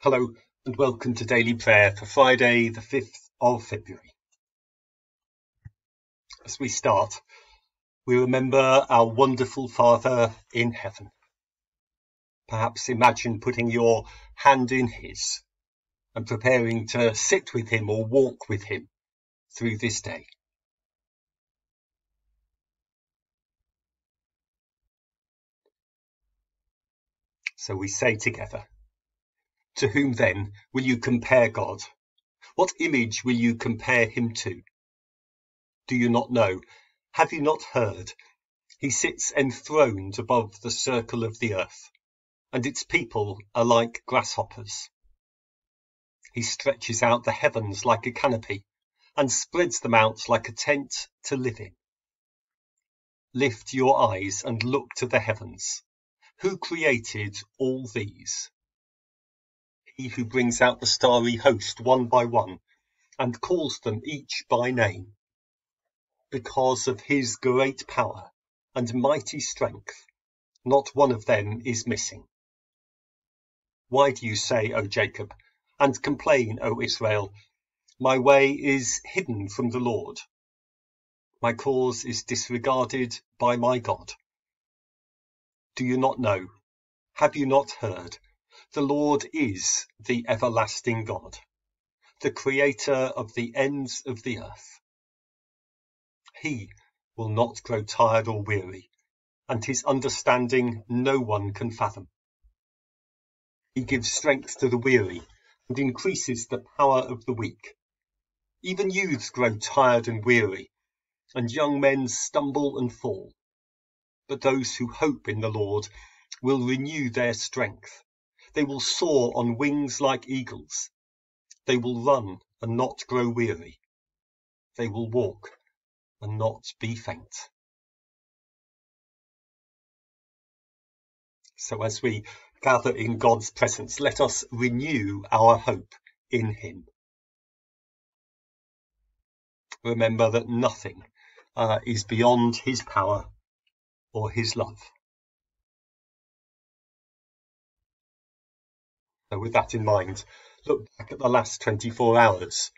Hello and welcome to Daily Prayer for Friday, the 5th of February. As we start, we remember our wonderful Father in heaven. Perhaps imagine putting your hand in His and preparing to sit with Him or walk with Him through this day. So we say together, to whom then will you compare God? What image will you compare him to? Do you not know? Have you not heard? He sits enthroned above the circle of the earth, and its people are like grasshoppers. He stretches out the heavens like a canopy, and spreads them out like a tent to live in. Lift your eyes and look to the heavens. Who created all these? He who brings out the starry host one by one, and calls them each by name. Because of his great power and mighty strength, not one of them is missing. Why do you say, O Jacob, and complain, O Israel, my way is hidden from the Lord. My cause is disregarded by my God. Do you not know? Have you not heard? The Lord is the everlasting God, the creator of the ends of the earth. He will not grow tired or weary, and his understanding no one can fathom. He gives strength to the weary and increases the power of the weak. Even youths grow tired and weary, and young men stumble and fall. But those who hope in the Lord will renew their strength. They will soar on wings like eagles. They will run and not grow weary. They will walk and not be faint. So as we gather in God's presence, let us renew our hope in Him. Remember that nothing uh, is beyond His power or His love. So with that in mind, look back at the last 24 hours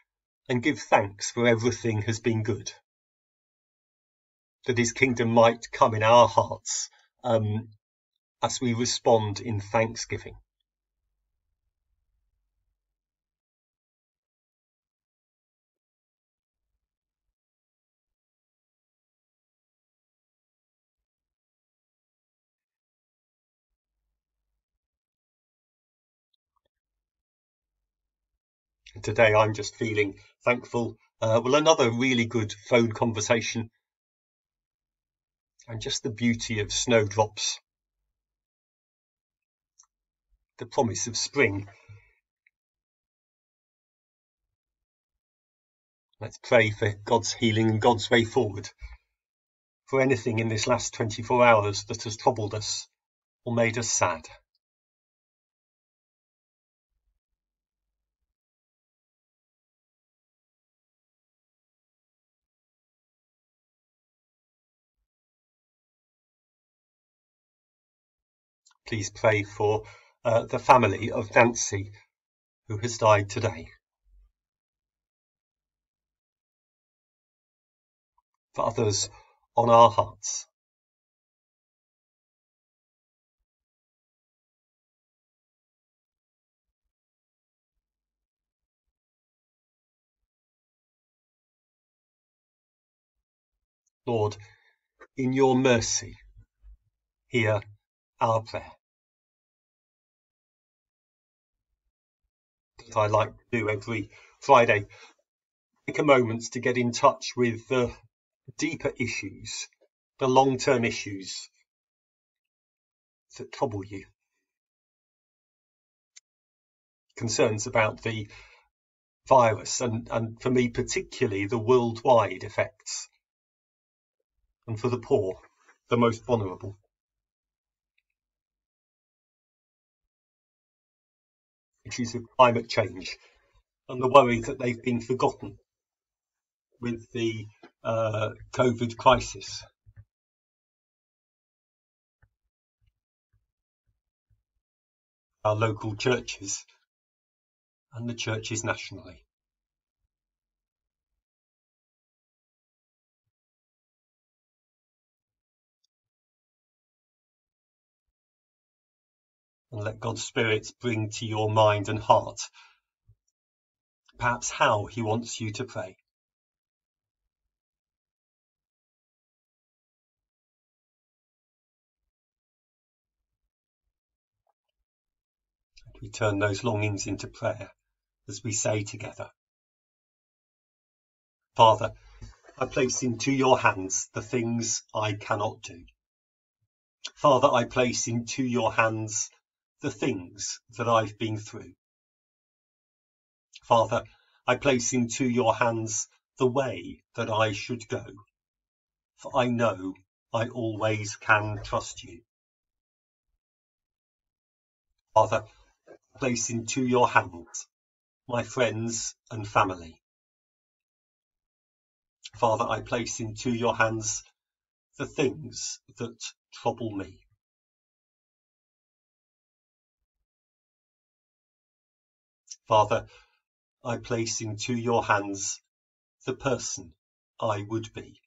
and give thanks for everything has been good. That his kingdom might come in our hearts um, as we respond in thanksgiving. Today I'm just feeling thankful. Uh, well, another really good phone conversation and just the beauty of snowdrops. The promise of spring. Let's pray for God's healing and God's way forward. For anything in this last 24 hours that has troubled us or made us sad. Please pray for uh, the family of Nancy, who has died today. For others on our hearts. Lord, in your mercy, hear our prayer. That I like to do every Friday. Take a moment to get in touch with the deeper issues, the long term issues that trouble you. Concerns about the virus and, and for me particularly the worldwide effects. And for the poor, the most vulnerable. Issues of climate change and the worry that they've been forgotten with the uh, COVID crisis. Our local churches and the churches nationally. And let God's Spirit bring to your mind and heart perhaps how he wants you to pray. And we turn those longings into prayer as we say together, Father, I place into your hands the things I cannot do. Father, I place into your hands the things that I've been through. Father, I place into your hands the way that I should go, for I know I always can trust you. Father, I place into your hands my friends and family. Father, I place into your hands the things that trouble me. Father, I place into your hands the person I would be.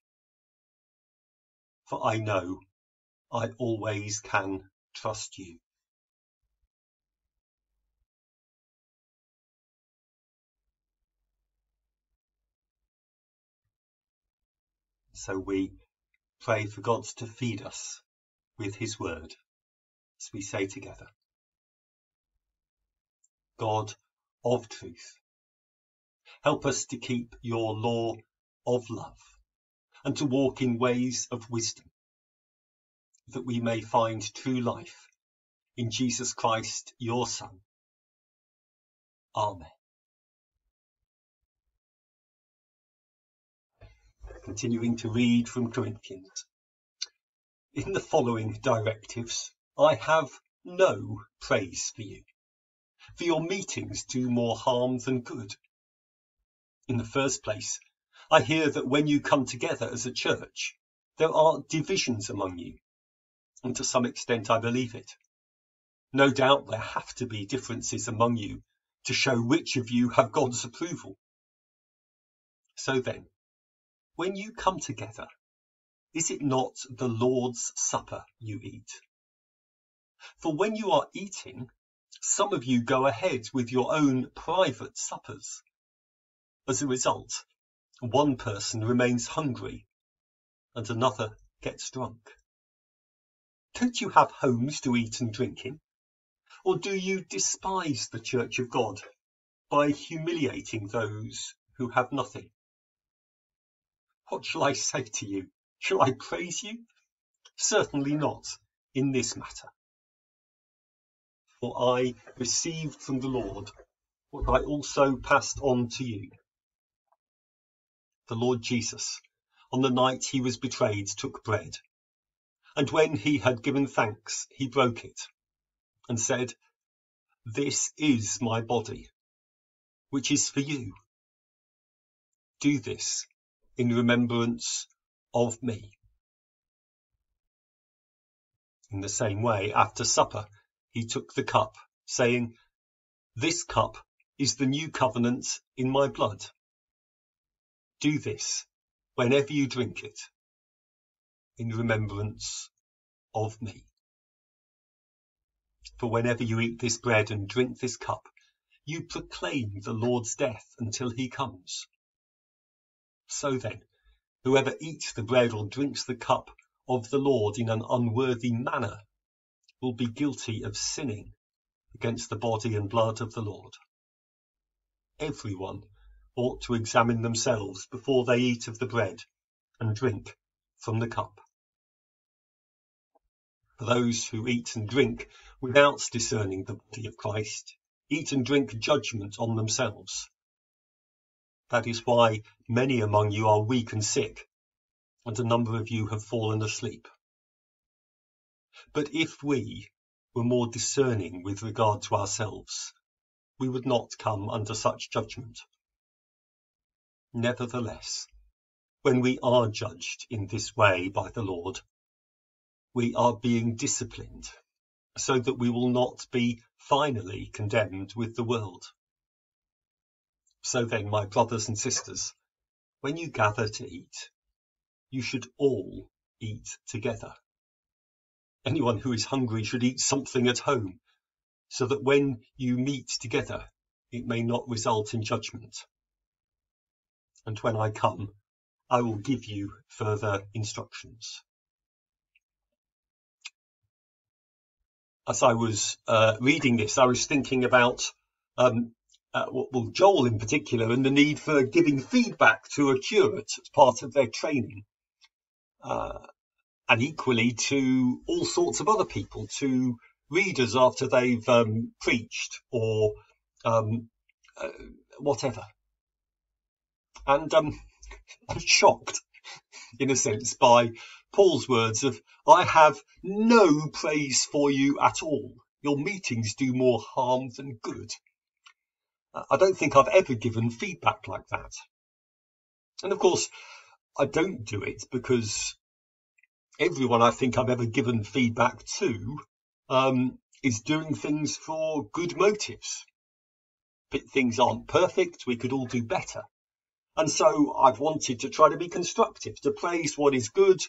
For I know I always can trust you. So we pray for God to feed us with his word as we say together. God of truth, Help us to keep your law of love and to walk in ways of wisdom, that we may find true life in Jesus Christ, your Son. Amen. Continuing to read from Corinthians. In the following directives, I have no praise for you, for your meetings do more harm than good. In the first place, I hear that when you come together as a church, there are divisions among you. And to some extent, I believe it. No doubt there have to be differences among you to show which of you have God's approval. So then, when you come together, is it not the Lord's Supper you eat? For when you are eating, some of you go ahead with your own private suppers. As a result, one person remains hungry and another gets drunk. Don't you have homes to eat and drink in? Or do you despise the church of God by humiliating those who have nothing? What shall I say to you? Shall I praise you? Certainly not in this matter. For I received from the Lord what I also passed on to you the Lord Jesus, on the night he was betrayed, took bread. And when he had given thanks, he broke it and said, This is my body, which is for you. Do this in remembrance of me. In the same way, after supper, he took the cup, saying, This cup is the new covenant in my blood. Do this whenever you drink it in remembrance of me. For whenever you eat this bread and drink this cup, you proclaim the Lord's death until he comes. So then, whoever eats the bread or drinks the cup of the Lord in an unworthy manner will be guilty of sinning against the body and blood of the Lord. Everyone ought to examine themselves before they eat of the bread and drink from the cup. For those who eat and drink without discerning the body of Christ eat and drink judgment on themselves. That is why many among you are weak and sick, and a number of you have fallen asleep. But if we were more discerning with regard to ourselves, we would not come under such judgment. Nevertheless, when we are judged in this way by the Lord, we are being disciplined so that we will not be finally condemned with the world. So then, my brothers and sisters, when you gather to eat, you should all eat together. Anyone who is hungry should eat something at home, so that when you meet together, it may not result in judgment. And when I come, I will give you further instructions. As I was uh, reading this, I was thinking about um, uh, well, Joel in particular, and the need for giving feedback to a curate as part of their training. Uh, and equally to all sorts of other people, to readers after they've um, preached or um, uh, whatever. And um, I'm shocked, in a sense, by Paul's words of, I have no praise for you at all. Your meetings do more harm than good. I don't think I've ever given feedback like that. And of course, I don't do it because everyone I think I've ever given feedback to um, is doing things for good motives. But things aren't perfect, we could all do better. And so I've wanted to try to be constructive, to praise what is good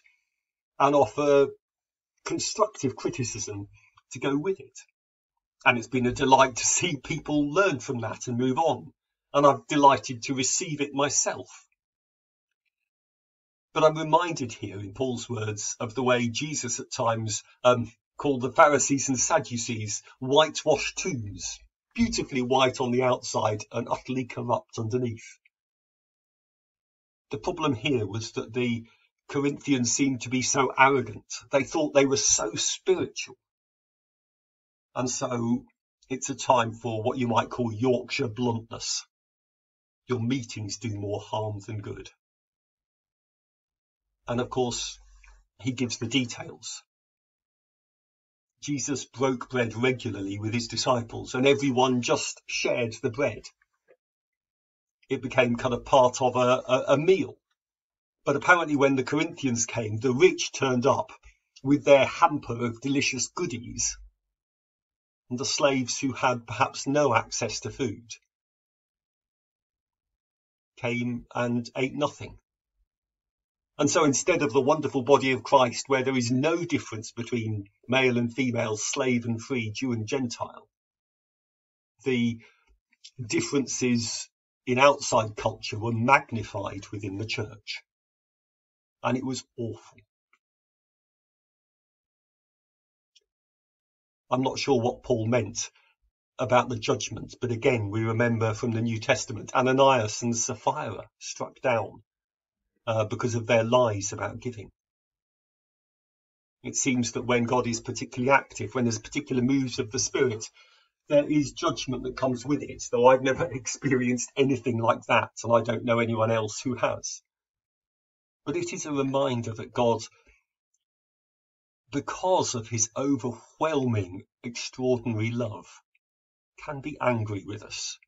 and offer constructive criticism to go with it. And it's been a delight to see people learn from that and move on. And I'm delighted to receive it myself. But I'm reminded here in Paul's words of the way Jesus at times um, called the Pharisees and Sadducees whitewashed tombs, beautifully white on the outside and utterly corrupt underneath. The problem here was that the Corinthians seemed to be so arrogant. They thought they were so spiritual and so it's a time for what you might call Yorkshire bluntness. Your meetings do more harm than good. And of course, he gives the details. Jesus broke bread regularly with his disciples and everyone just shared the bread. It became kind of part of a, a, a meal. But apparently when the Corinthians came, the rich turned up with their hamper of delicious goodies and the slaves who had perhaps no access to food came and ate nothing. And so instead of the wonderful body of Christ, where there is no difference between male and female, slave and free, Jew and Gentile, the differences in outside culture were magnified within the church. And it was awful. I'm not sure what Paul meant about the judgment, but again, we remember from the New Testament Ananias and Sapphira struck down uh, because of their lies about giving. It seems that when God is particularly active, when there's particular moves of the Spirit, there is judgment that comes with it, though I've never experienced anything like that, and I don't know anyone else who has. But it is a reminder that God because of his overwhelming, extraordinary love, can be angry with us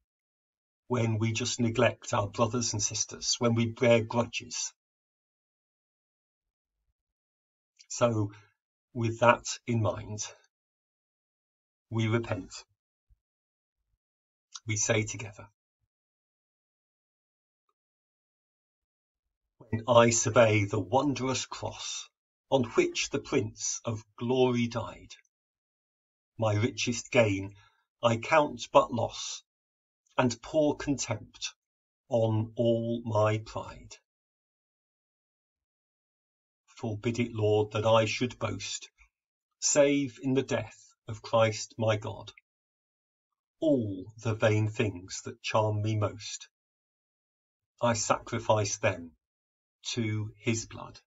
when we just neglect our brothers and sisters, when we bear grudges. So, with that in mind, we repent. We say together, When I survey the wondrous cross on which the Prince of Glory died. My richest gain I count but loss, and pour contempt on all my pride. Forbid it, Lord, that I should boast, save in the death of Christ my God. All the vain things that charm me most, I sacrifice them to his blood.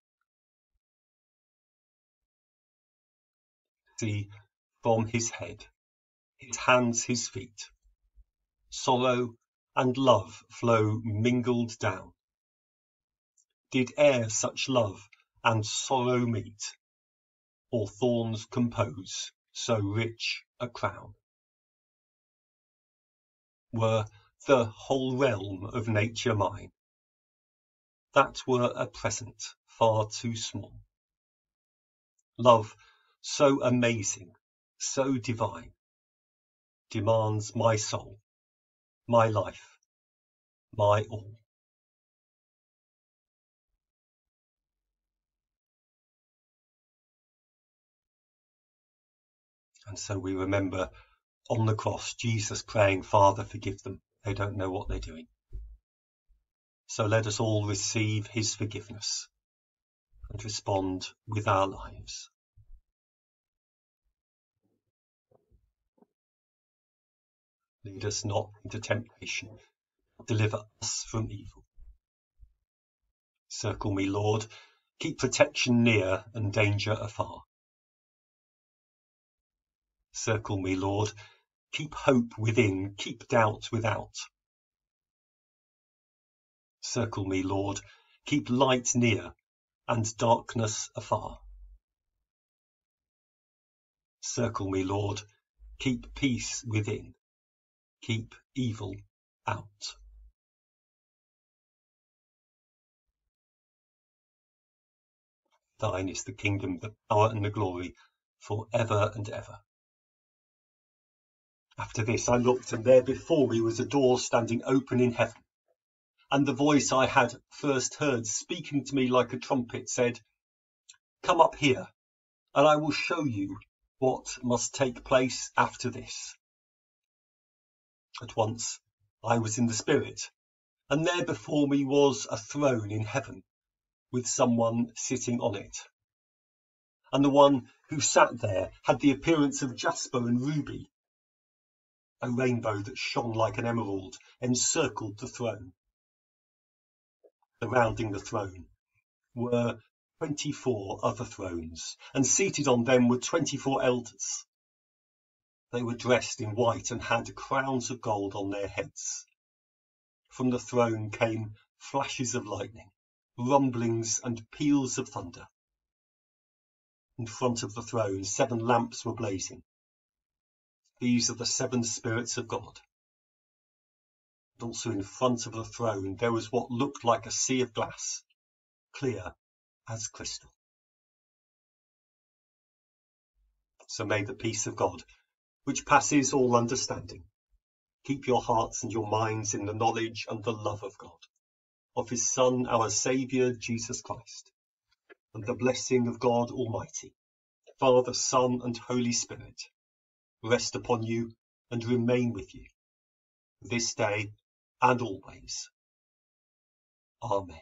see from his head, his hands, his feet. Sorrow and love flow mingled down. Did e'er such love and sorrow meet, or thorns compose so rich a crown? Were the whole realm of nature mine, that were a present far too small. Love so amazing, so divine, demands my soul, my life, my all. And so we remember on the cross, Jesus praying, Father, forgive them. They don't know what they're doing. So let us all receive his forgiveness and respond with our lives. Lead us not into temptation, deliver us from evil. Circle me, Lord, keep protection near and danger afar. Circle me, Lord, keep hope within, keep doubt without. Circle me, Lord, keep light near and darkness afar. Circle me, Lord, keep peace within, keep evil out. Thine is the kingdom, the power and the glory, for ever and ever. After this I looked, and there before me was a door standing open in heaven. And the voice I had first heard speaking to me like a trumpet said, Come up here, and I will show you what must take place after this. At once I was in the Spirit, and there before me was a throne in heaven, with someone sitting on it. And the one who sat there had the appearance of jasper and ruby a rainbow that shone like an emerald encircled the throne. Surrounding the throne were twenty-four other thrones, and seated on them were twenty-four elders. They were dressed in white and had crowns of gold on their heads. From the throne came flashes of lightning, rumblings and peals of thunder. In front of the throne seven lamps were blazing. These are the seven spirits of God. And also in front of the throne there was what looked like a sea of glass, clear as crystal. So may the peace of God, which passes all understanding, keep your hearts and your minds in the knowledge and the love of God, of his Son, our Saviour, Jesus Christ, and the blessing of God Almighty, Father, Son, and Holy Spirit, rest upon you and remain with you this day and always. Amen.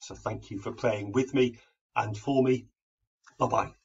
So thank you for praying with me and for me. Bye bye.